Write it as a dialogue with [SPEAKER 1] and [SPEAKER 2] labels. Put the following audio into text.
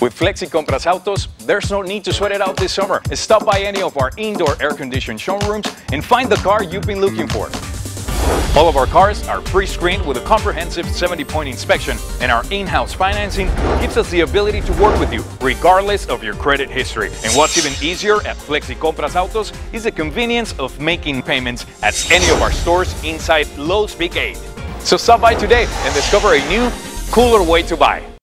[SPEAKER 1] With Flexi Compras Autos, there's no need to sweat it out this summer. Stop by any of our indoor air-conditioned showrooms and find the car you've been looking for. All of our cars are pre-screened with a comprehensive 70-point inspection, and our in-house financing gives us the ability to work with you, regardless of your credit history. And what's even easier at Flexi Compras Autos is the convenience of making payments at any of our stores inside Lowe's Big 8. So stop by today and discover a new, cooler way to buy.